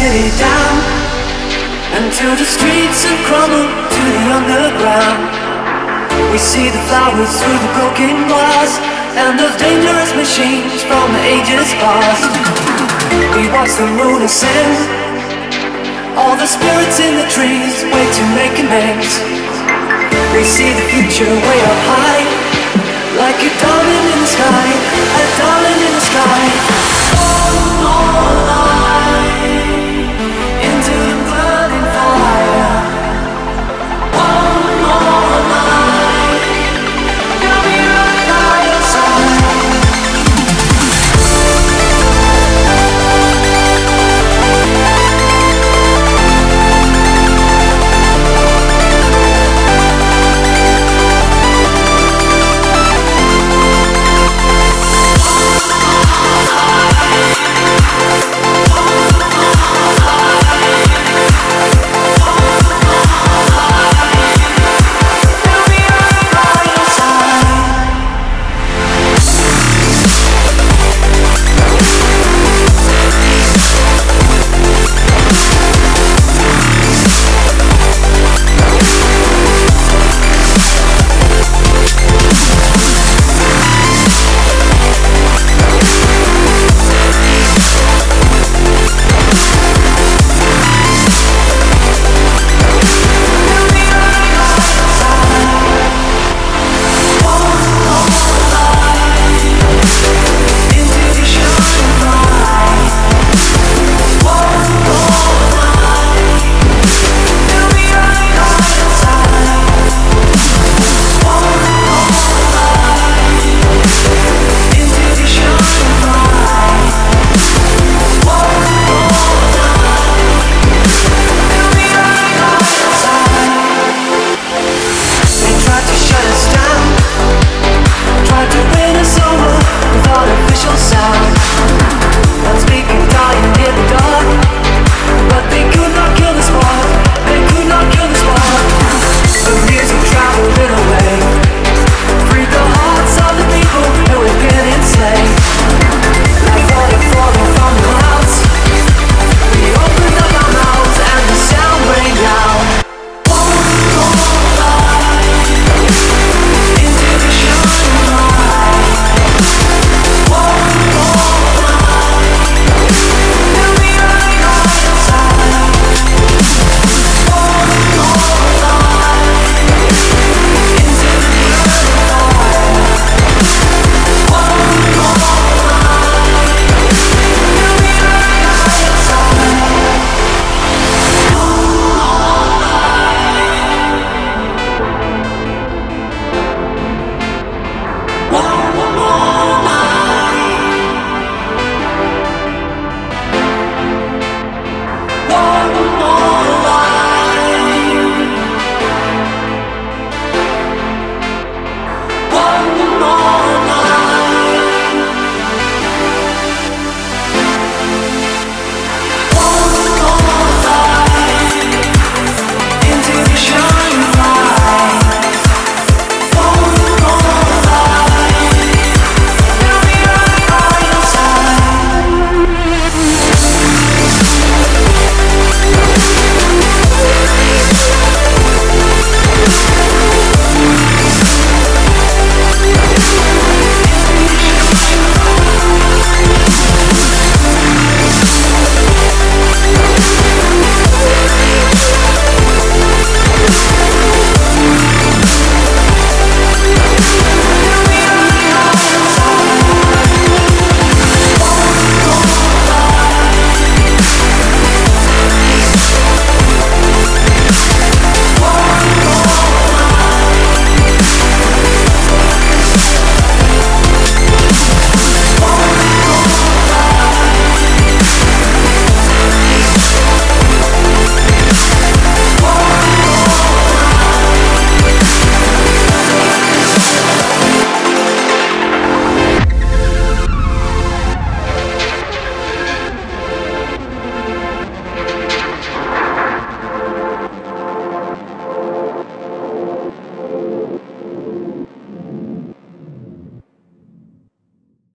city down until the streets and crumbled to the underground. We see the flowers through the broken glass And those dangerous machines from the ages past. We watch the moon ascend All the spirits in the trees wait to make amends. We see the future way up high Like a diamond in the sky, a diamond in the sky.